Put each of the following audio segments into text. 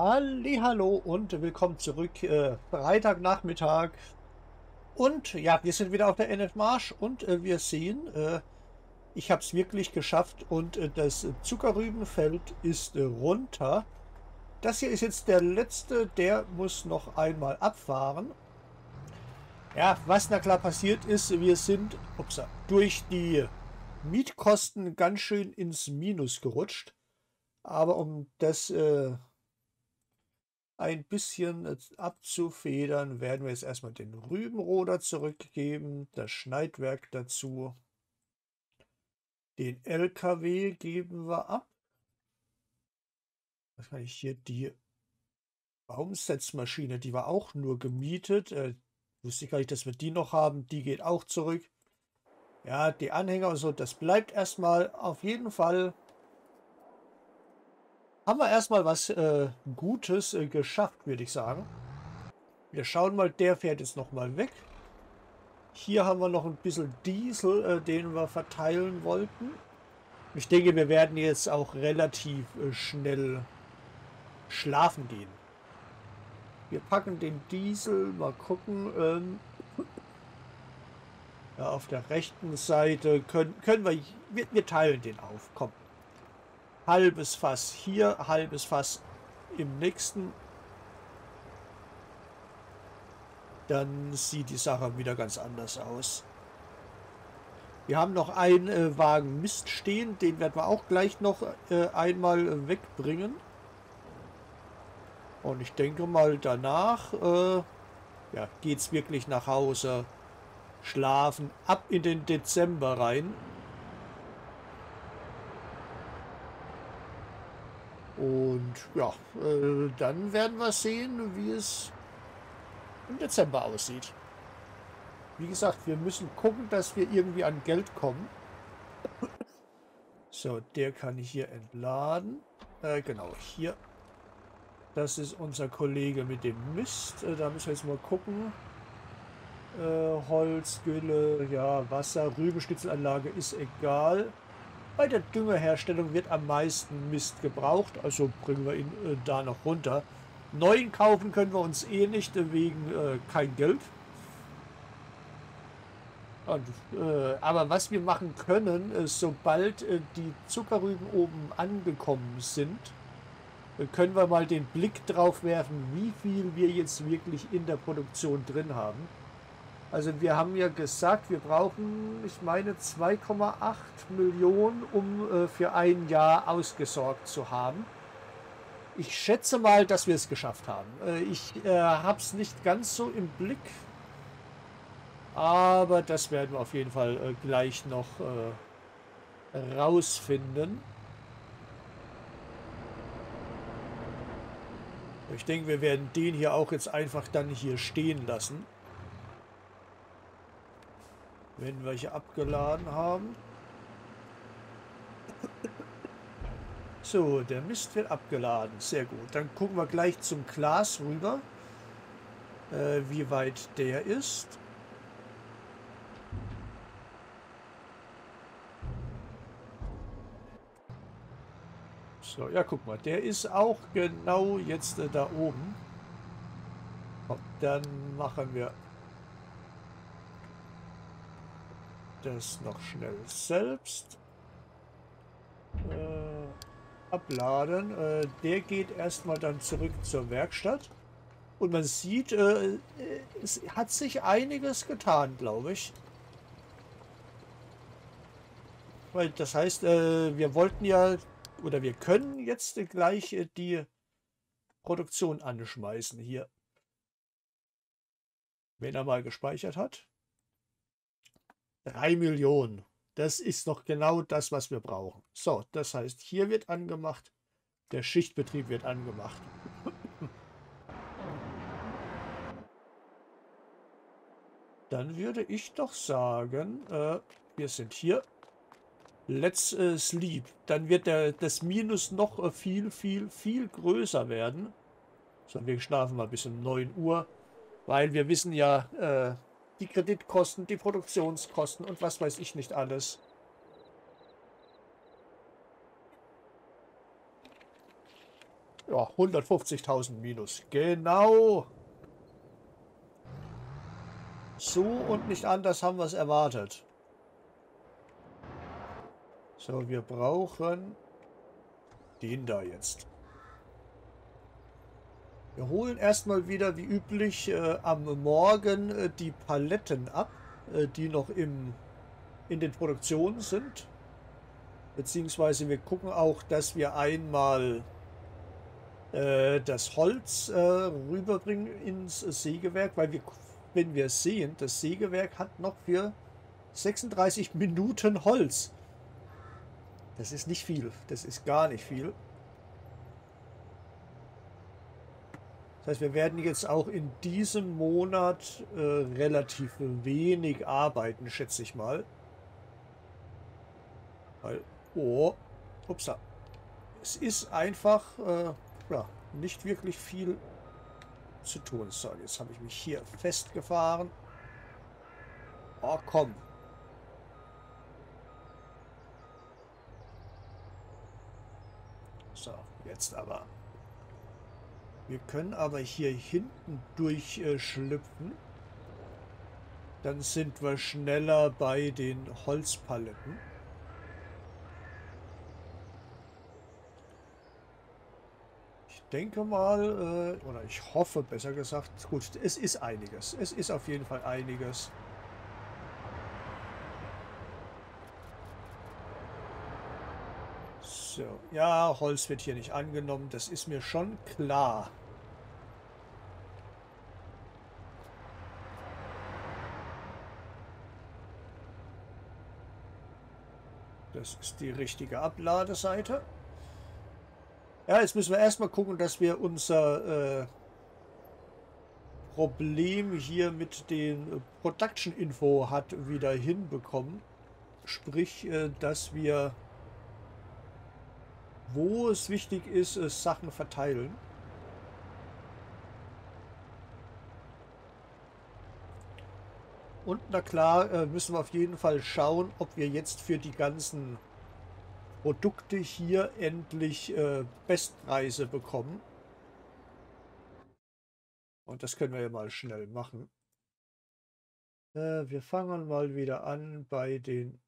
Hallo und willkommen zurück. Äh, Freitagnachmittag. Und ja, wir sind wieder auf der NF Marsch und äh, wir sehen, äh, ich habe es wirklich geschafft und äh, das Zuckerrübenfeld ist äh, runter. Das hier ist jetzt der letzte, der muss noch einmal abfahren. Ja, was na klar passiert ist, wir sind ups, durch die Mietkosten ganz schön ins Minus gerutscht. Aber um das äh, ein bisschen äh, abzufedern, werden wir jetzt erstmal den Rübenroder zurückgeben, das Schneidwerk dazu. Den LKW geben wir ab. Was kann ich hier? Die Baumsetzmaschine, die war auch nur gemietet. Äh, wusste ich gar nicht, dass wir die noch haben. Die geht auch zurück. Ja, die Anhänger und so, das bleibt erstmal auf jeden Fall haben wir erstmal was äh, Gutes äh, geschafft, würde ich sagen. Wir schauen mal, der fährt jetzt nochmal weg. Hier haben wir noch ein bisschen Diesel, äh, den wir verteilen wollten. Ich denke, wir werden jetzt auch relativ äh, schnell schlafen gehen. Wir packen den Diesel, mal gucken. Ähm, ja, auf der rechten Seite können, können wir, wir, wir teilen den auf. Komm halbes Fass hier, halbes Fass im nächsten. Dann sieht die Sache wieder ganz anders aus. Wir haben noch einen äh, Wagen Mist stehen, den werden wir auch gleich noch äh, einmal äh, wegbringen. Und ich denke mal danach äh, ja, geht es wirklich nach Hause. Schlafen ab in den Dezember rein. Und ja, äh, dann werden wir sehen, wie es im Dezember aussieht. Wie gesagt, wir müssen gucken, dass wir irgendwie an Geld kommen. So, der kann ich hier entladen. Äh, genau, hier. Das ist unser Kollege mit dem Mist. Äh, da müssen wir jetzt mal gucken. Äh, Holz, Gülle, ja, Wasser, Rübenschnitzelanlage ist egal. Bei der Düngerherstellung wird am meisten Mist gebraucht, also bringen wir ihn äh, da noch runter. Neuen kaufen können wir uns eh nicht, wegen äh, kein Geld. Und, äh, aber was wir machen können, ist, äh, sobald äh, die Zuckerrüben oben angekommen sind, äh, können wir mal den Blick drauf werfen, wie viel wir jetzt wirklich in der Produktion drin haben. Also wir haben ja gesagt, wir brauchen, ich meine, 2,8 Millionen, um äh, für ein Jahr ausgesorgt zu haben. Ich schätze mal, dass wir es geschafft haben. Äh, ich äh, habe es nicht ganz so im Blick, aber das werden wir auf jeden Fall äh, gleich noch äh, rausfinden. Ich denke, wir werden den hier auch jetzt einfach dann hier stehen lassen wenn wir hier abgeladen haben. So, der Mist wird abgeladen. Sehr gut. Dann gucken wir gleich zum Glas rüber, äh, wie weit der ist. So, ja, guck mal, der ist auch genau jetzt äh, da oben. Und dann machen wir das noch schnell selbst. Äh, abladen. Äh, der geht erstmal dann zurück zur Werkstatt. Und man sieht, äh, es hat sich einiges getan, glaube ich. Weil das heißt, äh, wir wollten ja, oder wir können jetzt gleich äh, die Produktion anschmeißen hier. Wenn er mal gespeichert hat. 3 Millionen. Das ist doch genau das, was wir brauchen. So, das heißt, hier wird angemacht, der Schichtbetrieb wird angemacht. Dann würde ich doch sagen, äh, wir sind hier. Let's äh, sleep. Dann wird der, das Minus noch äh, viel, viel, viel größer werden. So, wir schlafen mal bis um 9 Uhr. Weil wir wissen ja, äh, die Kreditkosten, die Produktionskosten und was weiß ich nicht alles. Ja, 150.000 minus. Genau. So und nicht anders haben wir es erwartet. So, wir brauchen den da jetzt. Wir holen erstmal wieder wie üblich äh, am Morgen äh, die Paletten ab, äh, die noch im, in den Produktionen sind. Beziehungsweise wir gucken auch, dass wir einmal äh, das Holz äh, rüberbringen ins Sägewerk, weil wir, wenn wir sehen, das Sägewerk hat noch für 36 Minuten Holz. Das ist nicht viel. Das ist gar nicht viel. Das heißt, wir werden jetzt auch in diesem Monat äh, relativ wenig arbeiten, schätze ich mal. Weil, oh, upsa. Es ist einfach, äh, ja, nicht wirklich viel zu tun. So, jetzt habe ich mich hier festgefahren. Oh, komm. So, jetzt aber. Wir können aber hier hinten durchschlüpfen. Dann sind wir schneller bei den Holzpaletten. Ich denke mal, äh, oder ich hoffe besser gesagt, gut, es ist einiges. Es ist auf jeden Fall einiges. So, ja, Holz wird hier nicht angenommen, das ist mir schon klar. Das ist die richtige Abladeseite. Ja, jetzt müssen wir erstmal gucken, dass wir unser äh, Problem hier mit den Production Info hat wieder hinbekommen. Sprich, äh, dass wir wo es wichtig ist, ist Sachen verteilen. Und na klar, äh, müssen wir auf jeden Fall schauen, ob wir jetzt für die ganzen Produkte hier endlich äh, Bestpreise bekommen. Und das können wir ja mal schnell machen. Äh, wir fangen mal wieder an bei den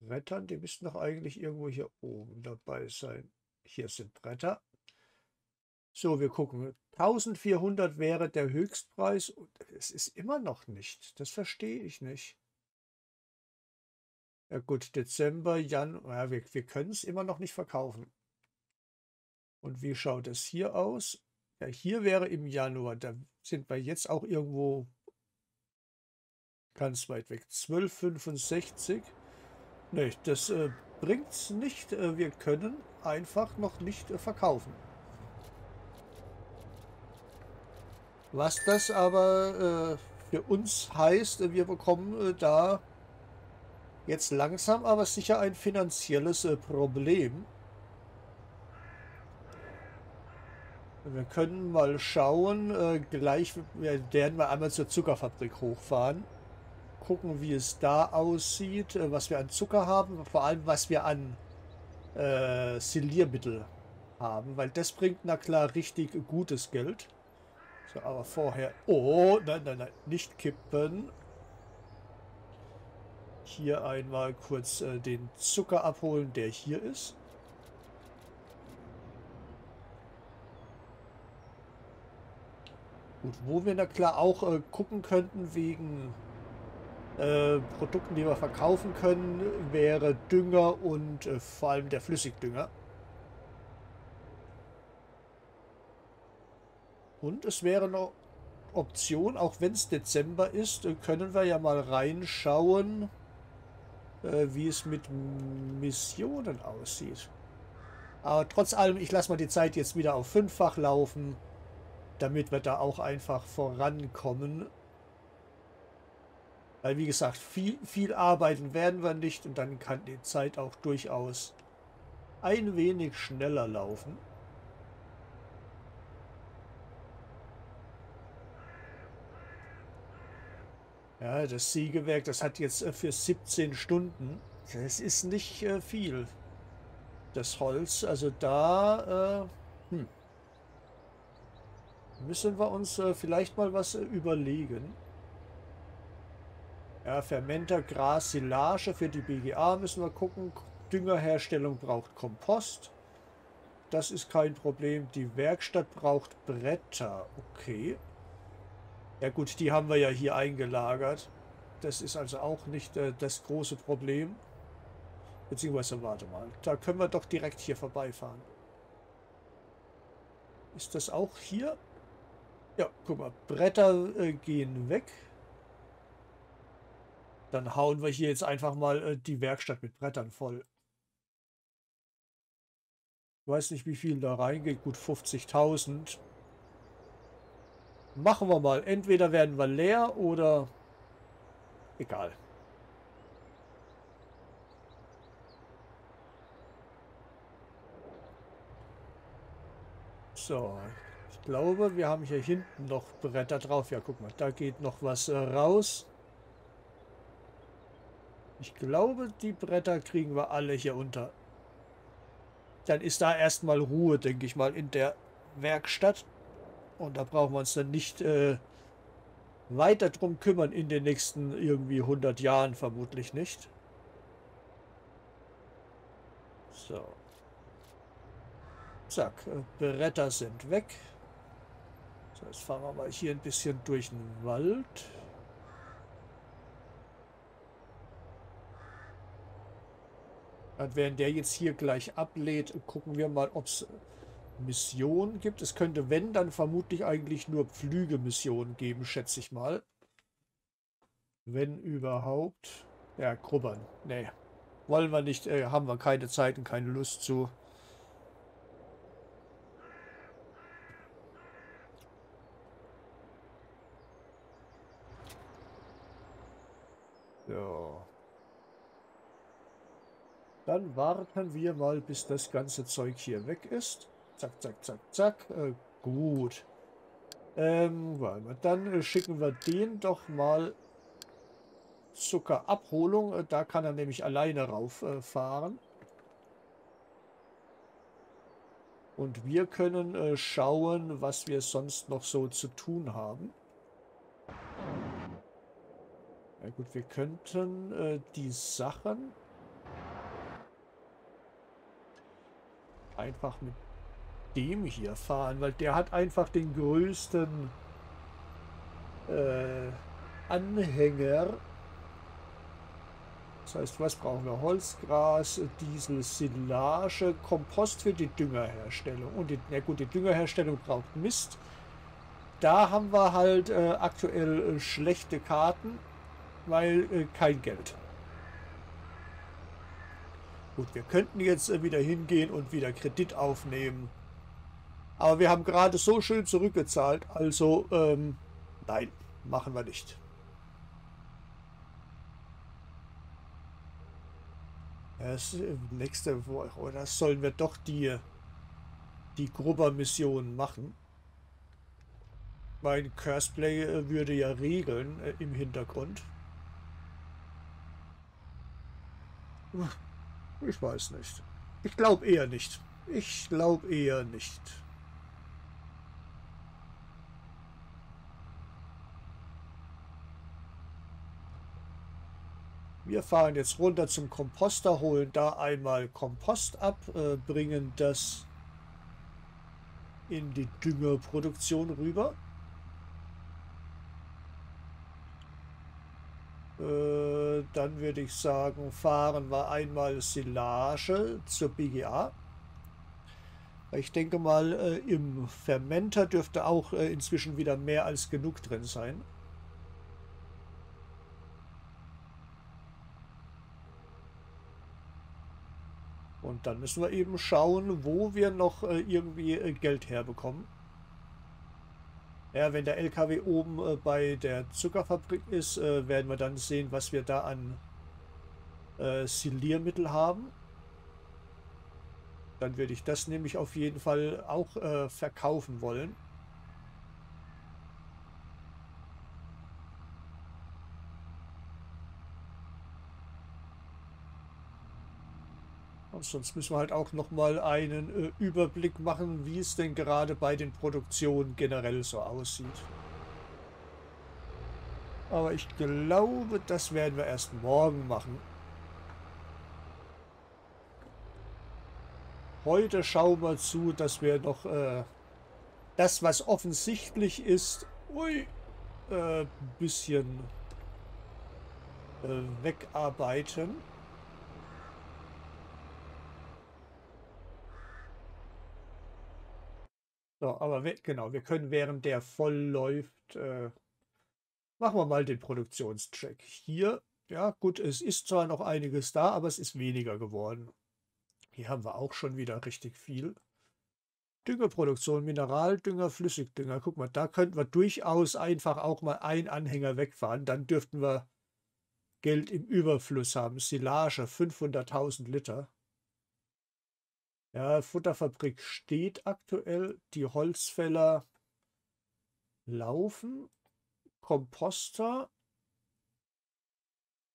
Brettern, die müssten doch eigentlich irgendwo hier oben dabei sein. Hier sind Bretter. So, wir gucken. 1400 wäre der Höchstpreis es ist immer noch nicht. Das verstehe ich nicht. Ja gut, Dezember, Januar, ja, wir, wir können es immer noch nicht verkaufen. Und wie schaut es hier aus? Ja, hier wäre im Januar, da sind wir jetzt auch irgendwo ganz weit weg. 1265. Nee, das äh, bringt's nicht. Äh, wir können einfach noch nicht äh, verkaufen. Was das aber äh, für uns heißt, wir bekommen da jetzt langsam aber sicher ein finanzielles Problem. Wir können mal schauen, gleich werden wir einmal zur Zuckerfabrik hochfahren gucken, wie es da aussieht, äh, was wir an Zucker haben, vor allem was wir an äh, Siliermittel haben, weil das bringt na klar richtig gutes Geld. So, aber vorher... Oh, nein, nein, nein, nicht kippen. Hier einmal kurz äh, den Zucker abholen, der hier ist. Gut, wo wir na klar auch äh, gucken könnten wegen äh, Produkten, die wir verkaufen können, wäre Dünger und äh, vor allem der Flüssigdünger. Und es wäre eine Option, auch wenn es Dezember ist, äh, können wir ja mal reinschauen, äh, wie es mit Missionen aussieht. Aber trotz allem, ich lasse mal die Zeit jetzt wieder auf fünffach laufen, damit wir da auch einfach vorankommen. Weil, wie gesagt, viel, viel arbeiten werden wir nicht und dann kann die Zeit auch durchaus ein wenig schneller laufen. Ja, das Siegewerk, das hat jetzt äh, für 17 Stunden. Das ist nicht äh, viel. das Holz. Also da äh, hm. müssen wir uns äh, vielleicht mal was äh, überlegen. Ja, Fermenter, Gras, Silage für die BGA müssen wir gucken. Düngerherstellung braucht Kompost. Das ist kein Problem. Die Werkstatt braucht Bretter. Okay. Ja gut, die haben wir ja hier eingelagert. Das ist also auch nicht äh, das große Problem. Beziehungsweise, warte mal. Da können wir doch direkt hier vorbeifahren. Ist das auch hier? Ja, guck mal. Bretter äh, gehen weg. Dann hauen wir hier jetzt einfach mal äh, die Werkstatt mit Brettern voll. Ich weiß nicht, wie viel da reingeht. Gut 50.000. Machen wir mal. Entweder werden wir leer oder... Egal. So. Ich glaube, wir haben hier hinten noch Bretter drauf. Ja, guck mal, da geht noch was äh, raus. Ich glaube, die Bretter kriegen wir alle hier unter. Dann ist da erstmal Ruhe, denke ich mal, in der Werkstatt. Und da brauchen wir uns dann nicht äh, weiter drum kümmern in den nächsten irgendwie 100 Jahren, vermutlich nicht. So. Zack, äh, Bretter sind weg. So, jetzt fahren wir mal hier ein bisschen durch den Wald. Und während der jetzt hier gleich ablädt, gucken wir mal, ob es Missionen gibt. Es könnte, wenn, dann vermutlich eigentlich nur Pflügemissionen geben, schätze ich mal. Wenn überhaupt. Ja, grubbern. Nee. Wollen wir nicht, äh, haben wir keine Zeit und keine Lust zu. Ja. Dann warten wir mal, bis das ganze Zeug hier weg ist. Zack, zack, zack, zack. Äh, gut. Ähm, dann äh, schicken wir den doch mal Zuckerabholung. Äh, da kann er nämlich alleine rauffahren. Äh, Und wir können schauen, was wir sonst noch so zu tun haben. Ja gut, wir könnten die Sachen einfach mit dem hier fahren, weil der hat einfach den größten äh, Anhänger. Das heißt, was brauchen wir? Holzgras, Diesel, Silage, Kompost für die Düngerherstellung. Und die, na gut, die Düngerherstellung braucht Mist. Da haben wir halt äh, aktuell äh, schlechte Karten, weil äh, kein Geld. Gut, wir könnten jetzt äh, wieder hingehen und wieder Kredit aufnehmen. Aber wir haben gerade so schön zurückgezahlt, also ähm, nein, machen wir nicht. Das äh, nächste Woche, oder sollen wir doch die, die Grubber-Mission machen? Mein Curseplay äh, würde ja regeln äh, im Hintergrund. Ich weiß nicht. Ich glaube eher nicht. Ich glaube eher nicht. Wir fahren jetzt runter zum Komposter, holen da einmal Kompost ab, äh, bringen das in die Düngerproduktion rüber. Äh, dann würde ich sagen, fahren wir einmal Silage zur BGA. Ich denke mal, äh, im Fermenter dürfte auch äh, inzwischen wieder mehr als genug drin sein. Und dann müssen wir eben schauen, wo wir noch äh, irgendwie äh, Geld herbekommen. Ja, wenn der LKW oben äh, bei der Zuckerfabrik ist, äh, werden wir dann sehen, was wir da an äh, Siliermittel haben. Dann würde ich das nämlich auf jeden Fall auch äh, verkaufen wollen. Sonst müssen wir halt auch nochmal einen äh, Überblick machen, wie es denn gerade bei den Produktionen generell so aussieht. Aber ich glaube, das werden wir erst morgen machen. Heute schauen wir zu, dass wir noch äh, das, was offensichtlich ist, ui, äh, bisschen äh, wegarbeiten. So, aber wir, genau, wir können während der voll läuft, äh, machen wir mal den Produktionscheck. Hier, ja gut, es ist zwar noch einiges da, aber es ist weniger geworden. Hier haben wir auch schon wieder richtig viel. Düngerproduktion, Mineraldünger, Flüssigdünger. Guck mal, da könnten wir durchaus einfach auch mal einen Anhänger wegfahren. Dann dürften wir Geld im Überfluss haben. Silage, 500.000 Liter. Ja, Futterfabrik steht aktuell. Die Holzfäller laufen. Komposter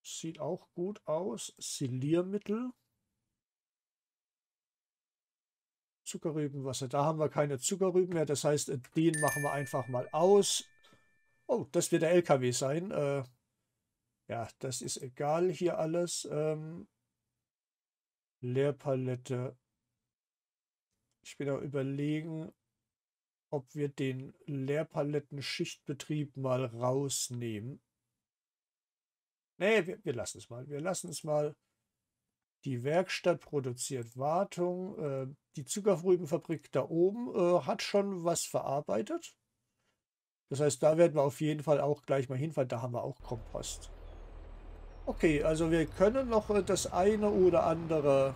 sieht auch gut aus. Siliermittel. Zuckerrübenwasser. Da haben wir keine Zuckerrüben mehr. Das heißt, den machen wir einfach mal aus. Oh, das wird der LKW sein. Äh, ja, das ist egal hier alles. Ähm, Leerpalette. Ich bin auch überlegen, ob wir den Leerpaletten-Schichtbetrieb mal rausnehmen. Nee, wir, wir lassen es mal. Wir lassen es mal. Die Werkstatt produziert Wartung. Äh, die Zuckerrübenfabrik da oben äh, hat schon was verarbeitet. Das heißt, da werden wir auf jeden Fall auch gleich mal hinfahren. Da haben wir auch Kompost. Okay, also wir können noch äh, das eine oder andere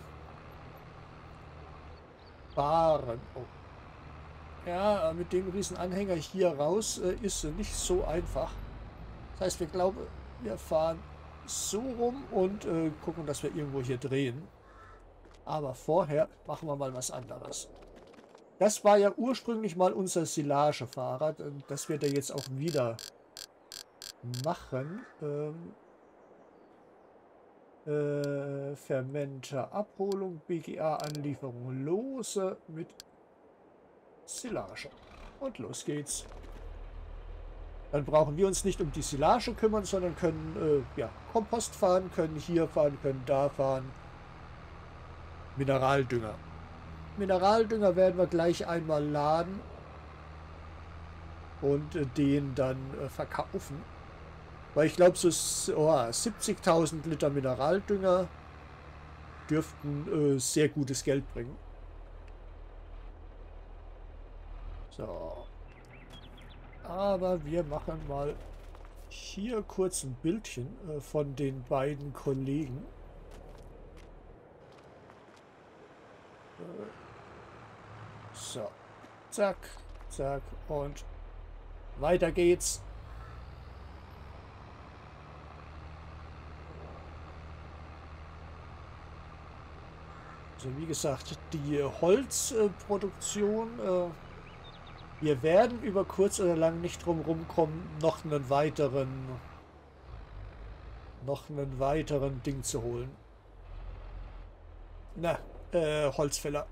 fahren. Oh. Ja, mit dem riesen Anhänger hier raus äh, ist nicht so einfach. Das heißt, wir glauben, wir fahren so rum und äh, gucken, dass wir irgendwo hier drehen. Aber vorher machen wir mal was anderes. Das war ja ursprünglich mal unser Silagefahrrad. Das wird er jetzt auch wieder machen. Ähm, äh, Fermenter Abholung, BGA Anlieferung lose mit Silage. Und los geht's. Dann brauchen wir uns nicht um die Silage kümmern, sondern können äh, ja, Kompost fahren, können hier fahren, können da fahren. Mineraldünger. Mineraldünger werden wir gleich einmal laden und äh, den dann äh, verkaufen. Weil ich glaube, so oh, 70.000 Liter Mineraldünger dürften äh, sehr gutes Geld bringen. So. Aber wir machen mal hier kurz ein Bildchen äh, von den beiden Kollegen. So. Zack, zack und weiter geht's. Also wie gesagt, die Holzproduktion, äh, wir werden über kurz oder lang nicht drum rumkommen, noch einen weiteren, noch einen weiteren Ding zu holen. Na, äh, Holzfäller.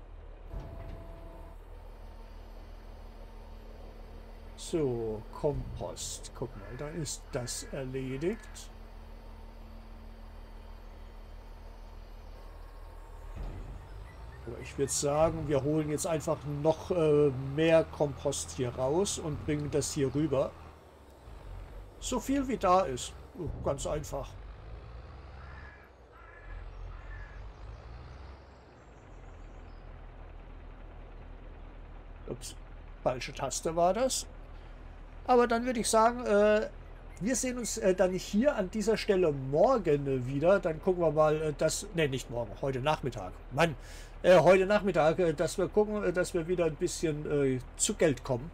So, Kompost. Guck mal, da ist das erledigt. Ich würde sagen, wir holen jetzt einfach noch äh, mehr Kompost hier raus und bringen das hier rüber. So viel wie da ist. Ganz einfach. Ups, falsche Taste war das. Aber dann würde ich sagen, äh, wir sehen uns äh, dann hier an dieser Stelle morgen äh, wieder. Dann gucken wir mal, äh, dass... Ne, nicht morgen, heute Nachmittag. Mann, äh, heute Nachmittag, äh, dass wir gucken, äh, dass wir wieder ein bisschen zu Geld kommen.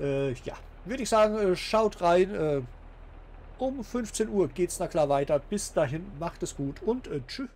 ja, würde ich sagen, schaut rein. um 15 Uhr geht es na klar weiter. Bis dahin, macht es gut und tschüss.